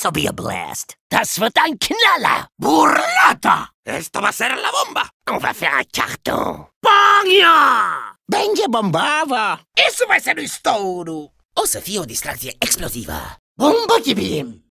This'll be a blast. Das wird ein Knaller. ¡Burlata! ¡Esto va a ser la bomba! On va faire un carton. ¡Pagna! Będzie eso Isso vai ser o estouro! O să fie o distracție explozivă. Bombo bim.